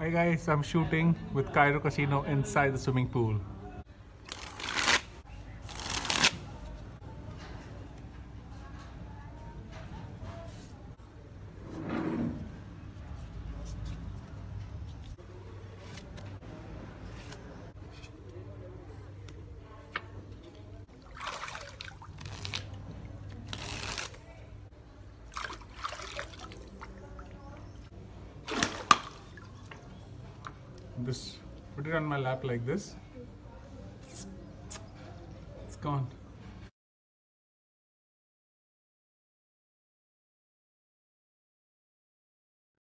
Hi guys, I'm shooting with Cairo Casino inside the swimming pool. Just put it on my lap like this. It's gone.